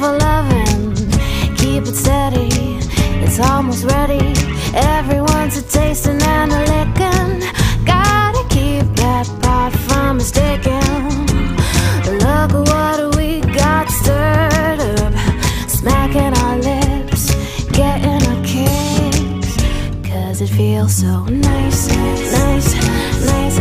for loving. Keep it steady, it's almost ready. Everyone's a tasting and a licking. Gotta keep that pot from sticking. Look what we got stirred up. Smacking our lips, getting our kiss. Cause it feels so nice, nice, nice. nice